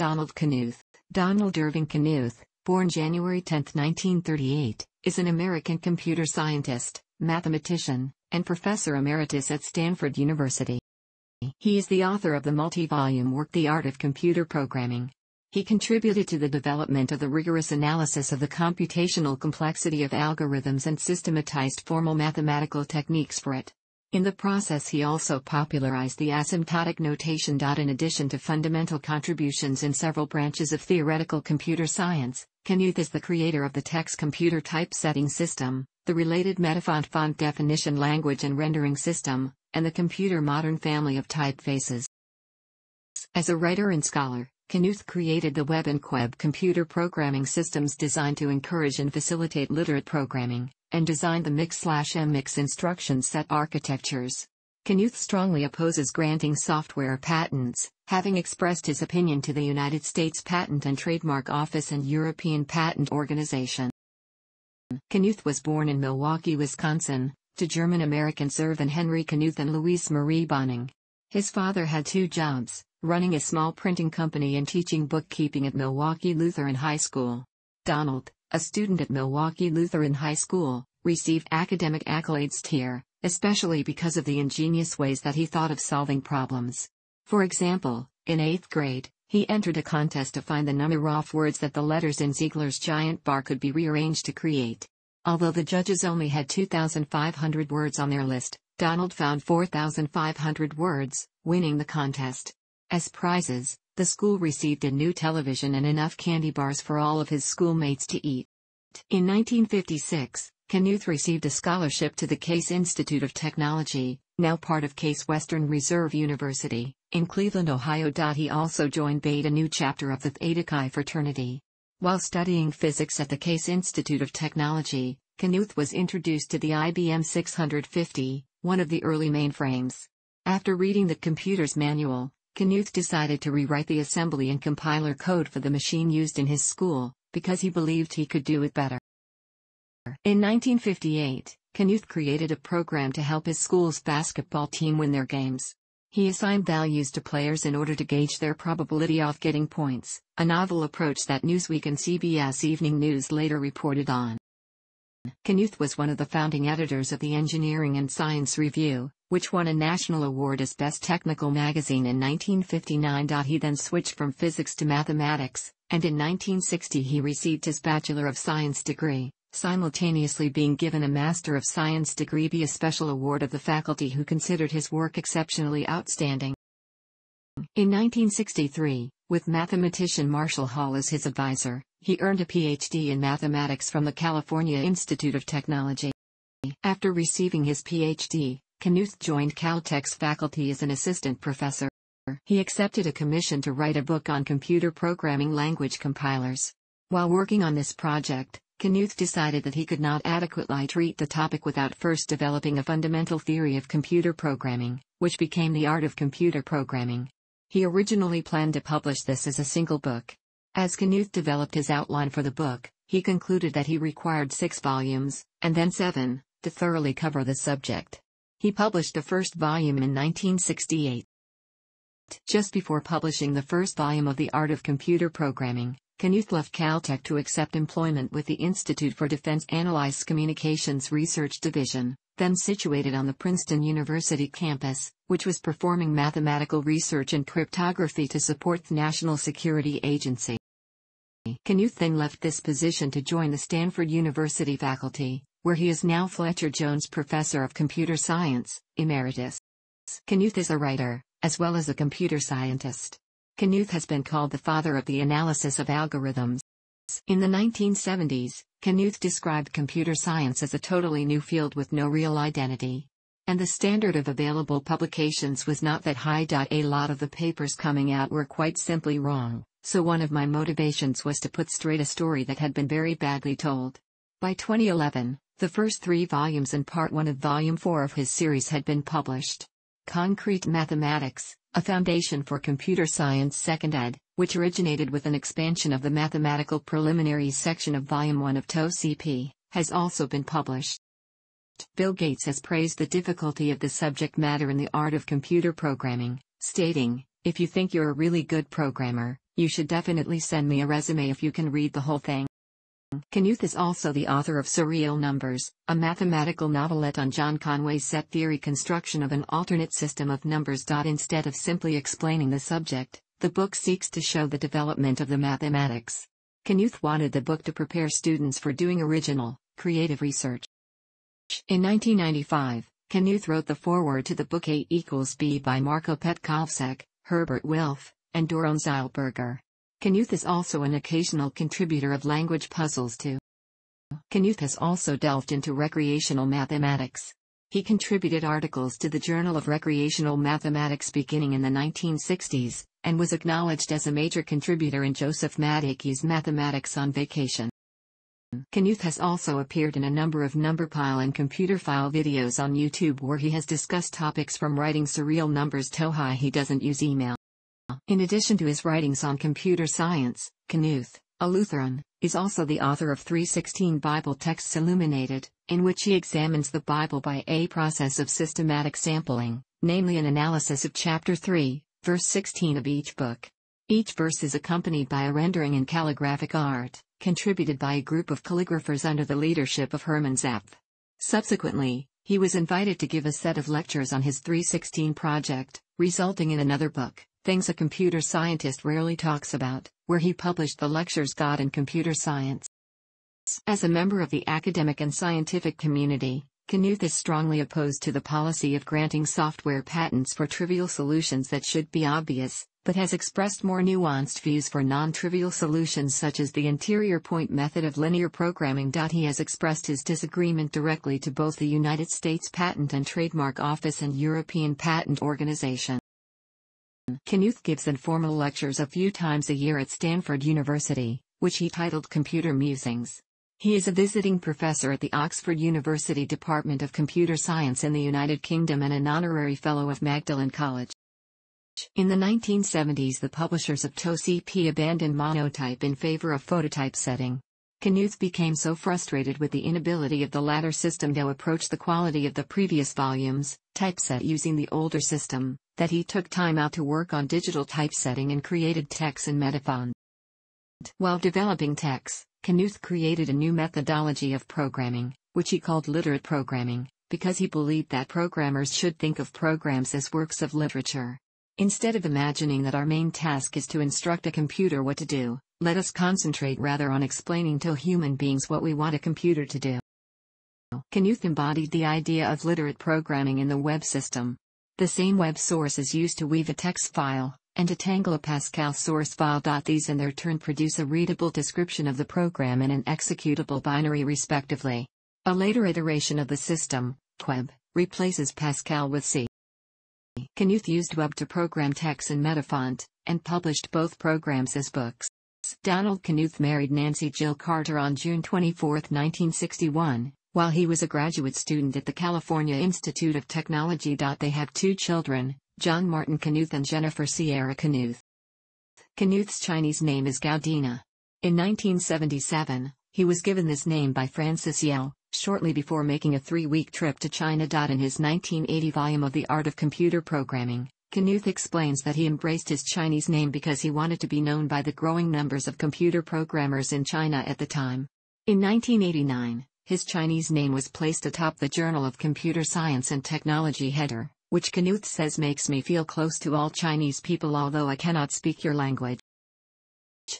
Donald Knuth. Donald Ervin Knuth, born January 10, 1938, is an American computer scientist, mathematician, and professor emeritus at Stanford University. He is the author of the multi-volume work The Art of Computer Programming. He contributed to the development of the rigorous analysis of the computational complexity of algorithms and systematized formal mathematical techniques for it. In the process he also popularized the asymptotic notation. In addition to fundamental contributions in several branches of theoretical computer science, Knuth is the creator of the TeX computer typesetting system, the related Metafont font definition language and rendering system, and the computer modern family of typefaces. As a writer and scholar, Knuth created the Web and CWEB computer programming systems designed to encourage and facilitate literate programming and designed the Mix/MMix instruction set architectures. Knuth strongly opposes granting software patents, having expressed his opinion to the United States Patent and Trademark Office and European Patent Organization. Knuth was born in Milwaukee, Wisconsin, to German-Americans Ervin Henry Knuth and Louise Marie Bohning. His father had two jobs, running a small printing company and teaching bookkeeping at Milwaukee Lutheran High School. Donald, a student at Milwaukee Lutheran High School, received academic accolades here, especially because of the ingenious ways that he thought of solving problems. For example, in 8th grade, he entered a contest to find the number of words that the letters in Ziegler's giant bar could be rearranged to create. Although the judges only had 2,500 words on their list, Donald found 4,500 words, winning the contest. As prizes, the school received a new television and enough candy bars for all of his schoolmates to eat. In 1956, Knuth received a scholarship to the Case Institute of Technology, now part of Case Western Reserve University, in Cleveland, Ohio. He also joined Beta Nu chapter of the Theta Chi fraternity. While studying physics at the Case Institute of Technology, Knuth was introduced to the IBM 650, one of the early mainframes. After reading the computer's manual, Knuth decided to rewrite the assembly and compiler code for the machine used in his school, because he believed he could do it better. In 1958, Knuth created a program to help his school's basketball team win their games. He assigned values to players in order to gauge their probability of getting points, a novel approach that Newsweek and CBS Evening News later reported on. Knuth was one of the founding editors of the Engineering and Science Review, which won a national award as Best Technical Magazine in 1959. He then switched from physics to mathematics, and in 1960 he received his Bachelor of Science degree, simultaneously being given a Master of Science degree be a special award of the faculty who considered his work exceptionally outstanding. In 1963, with mathematician Marshall Hall as his advisor, he earned a PhD in mathematics from the California Institute of Technology. After receiving his PhD, Knuth joined Caltech's faculty as an assistant professor. He accepted a commission to write a book on computer programming language compilers. While working on this project, Knuth decided that he could not adequately treat the topic without first developing a fundamental theory of computer programming, which became the art of computer programming. He originally planned to publish this as a single book. As Knuth developed his outline for the book, he concluded that he required six volumes, and then seven, to thoroughly cover the subject. He published the first volume in 1968. Just before publishing the first volume of The Art of Computer Programming, Knuth left Caltech to accept employment with the Institute for Defense Analysis Communications Research Division, then situated on the Princeton University campus, which was performing mathematical research and cryptography to support the National Security Agency. Knuth then left this position to join the Stanford University faculty, where he is now Fletcher Jones Professor of Computer Science, Emeritus. Knuth is a writer, as well as a computer scientist. Knuth has been called the father of the analysis of algorithms. In the 1970s, Knuth described computer science as a totally new field with no real identity. And the standard of available publications was not that high. A lot of the papers coming out were quite simply wrong, so one of my motivations was to put straight a story that had been very badly told. By 2011, the first three volumes and part one of volume four of his series had been published. Concrete Mathematics, a foundation for computer science second ed, which originated with an expansion of the mathematical preliminaries section of volume one of TAOCP, has also been published. Bill Gates has praised the difficulty of the subject matter in the art of computer programming, stating, If you think you're a really good programmer, You should definitely send me a resume if you can read the whole thing. Knuth is also the author of Surreal Numbers, a mathematical novelette on John Conway's set theory construction of an alternate system of numbers. Instead of simply explaining the subject, the book seeks to show the development of the mathematics. Knuth wanted the book to prepare students for doing original, creative research. In 1995, Knuth wrote the foreword to the book A equals B by Marko Petkovsek, Herbert Wilf, and Doron Zeilberger. Knuth is also an occasional contributor of language puzzles too. Knuth has also delved into recreational mathematics. He contributed articles to the Journal of Recreational Mathematics beginning in the 1960s, and was acknowledged as a major contributor in Joseph Madachy's Mathematics on Vacation. Knuth has also appeared in a number of numberphile and computerphile videos on YouTube where he has discussed topics from writing surreal numbers to how he doesn't use email. In addition to his writings on computer science, Knuth, a Lutheran, is also the author of 316 Bible Texts Illuminated, in which he examines the Bible by a process of systematic sampling, namely an analysis of chapter 3, verse 16 of each book. Each verse is accompanied by a rendering in calligraphic art, contributed by a group of calligraphers under the leadership of Hermann Zapf. Subsequently, he was invited to give a set of lectures on his 316 project, resulting in another book. Things a computer scientist rarely talks about, where he published the lectures God and Computer Science. As a member of the academic and scientific community, Knuth is strongly opposed to the policy of granting software patents for trivial solutions that should be obvious, but has expressed more nuanced views for non-trivial solutions such as the interior point method of linear programming. He has expressed his disagreement directly to both the United States Patent and Trademark Office and European Patent Organization. Knuth gives informal lectures a few times a year at Stanford University, which he titled Computer Musings. He is a visiting professor at the Oxford University Department of Computer Science in the United Kingdom and an honorary fellow of Magdalen College. In the 1970s the publishers of TAOCP abandoned monotype in favor of phototype setting. Knuth became so frustrated with the inability of the latter system to approach the quality of the previous volumes, typeset using the older system, that he took time out to work on digital typesetting and created TeX and Metafont. While developing TeX, Knuth created a new methodology of programming, which he called literate programming, because he believed that programmers should think of programs as works of literature. Instead of imagining that our main task is to instruct a computer what to do, let us concentrate rather on explaining to human beings what we want a computer to do. Knuth embodied the idea of literate programming in the web system, the same web source is used to weave a text file, and to tangle a Pascal source file. These in their turn produce a readable description of the program and an executable binary respectively. A later iteration of the system, CWEB, replaces Pascal with C. Knuth used Web to program TeX and Metafont, and published both programs as books. Donald Knuth married Nancy Jill Carter on June 24, 1961, while he was a graduate student at the California Institute of Technology. They have two children, John Martin Knuth and Jennifer Sierra Knuth. Knuth's Chinese name is Gao Dena. In 1977, he was given this name by Frances Yao, shortly before making a three-week trip to China. In his 1980 volume of The Art of Computer Programming, Knuth explains that he embraced his Chinese name because he wanted to be known by the growing numbers of computer programmers in China at the time. In 1989, his Chinese name was placed atop the Journal of Computer Science and Technology header, which Knuth says makes me feel close to all Chinese people although I cannot speak your language.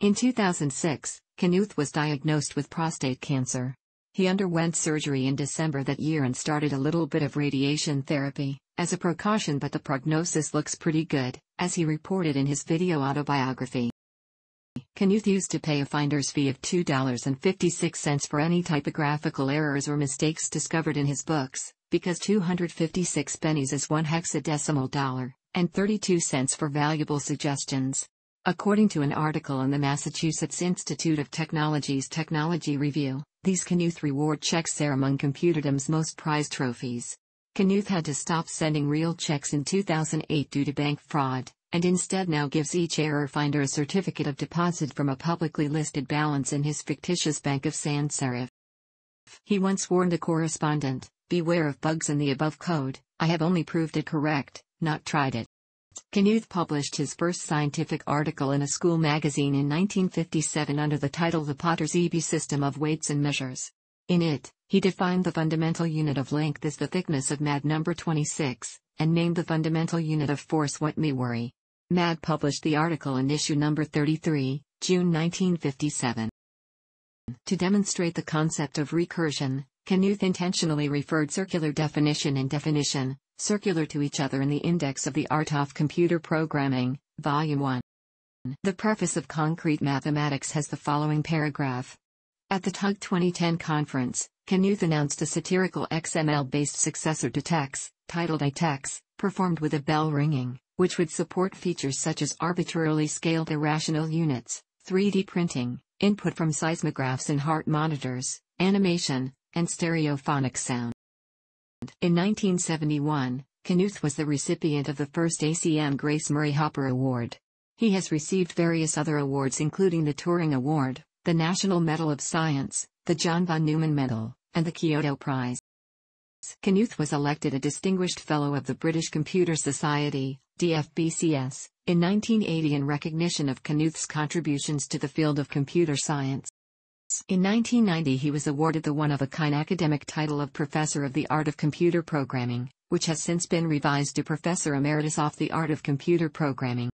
In 2006, Knuth was diagnosed with prostate cancer. He underwent surgery in December that year and started a little bit of radiation therapy, as a precaution but the prognosis looks pretty good, as he reported in his video autobiography. Knuth used to pay a finder's fee of $2.56 for any typographical errors or mistakes discovered in his books, because 256 pennies is one hexadecimal dollar, and 32 cents for valuable suggestions. According to an article in the Massachusetts Institute of Technology's Technology Review, these Knuth reward checks are among Computerdom's most prized trophies. Knuth had to stop sending real checks in 2008 due to bank fraud, and instead now gives each error finder a certificate of deposit from a publicly listed balance in his fictitious Bank of Sans Serif. He once warned a correspondent, beware of bugs in the above code, I have only proved it correct, not tried it. Knuth published his first scientific article in a school magazine in 1957 under the title The Potrzebie System of Weights and Measures. In it, he defined the fundamental unit of length as the thickness of MAD number 26, and named the fundamental unit of force whatmeworry. MAD published the article in issue number 33, June 1957. To demonstrate the concept of recursion, Knuth intentionally referred circular definition and definition, circular to each other in the Index of the Art of Computer Programming, Volume 1. The preface of Concrete Mathematics has the following paragraph. At the TUG 2010 conference, Knuth announced a satirical XML-based successor to TeX, titled iTeX, performed with a bell ringing, which would support features such as arbitrarily scaled irrational units, 3D printing, input from seismographs and heart monitors, animation, and stereophonic sound. In 1971, Knuth was the recipient of the first ACM Grace Murray Hopper Award. He has received various other awards including the Turing Award, the National Medal of Science, the John von Neumann Medal, and the Kyoto Prize. Knuth was elected a Distinguished Fellow of the British Computer Society, DFBCS, in 1980 in recognition of Knuth's contributions to the field of computer science. In 1990 he was awarded the one-of-a-kind academic title of Professor of the Art of Computer Programming, which has since been revised to Professor Emeritus of the Art of Computer Programming.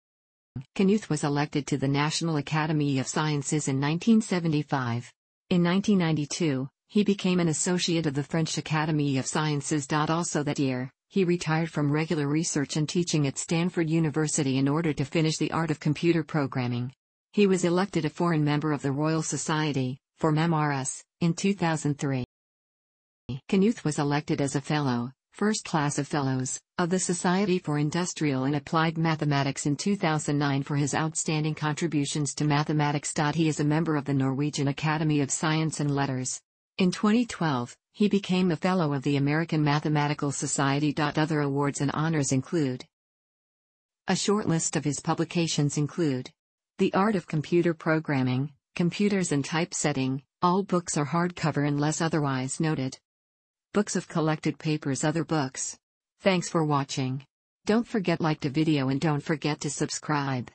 Knuth was elected to the National Academy of Sciences in 1975. In 1992, he became an associate of the French Academy of Sciences. Also that year, he retired from regular research and teaching at Stanford University in order to finish the art of computer programming. He was elected a foreign member of the Royal Society, ForMemRS, in 2003. Knuth was elected as a Fellow, first class of Fellows, of the Society for Industrial and Applied Mathematics in 2009 for his outstanding contributions to mathematics. He is a member of the Norwegian Academy of Science and Letters. In 2012, he became a Fellow of the American Mathematical Society. Other awards and honors include A short list of his publications include The Art of Computer Programming, Computers and Typesetting, all books are hardcover unless otherwise noted. Books of collected papers Other books. Thanks for watching. Don't forget like the video and don't forget to subscribe.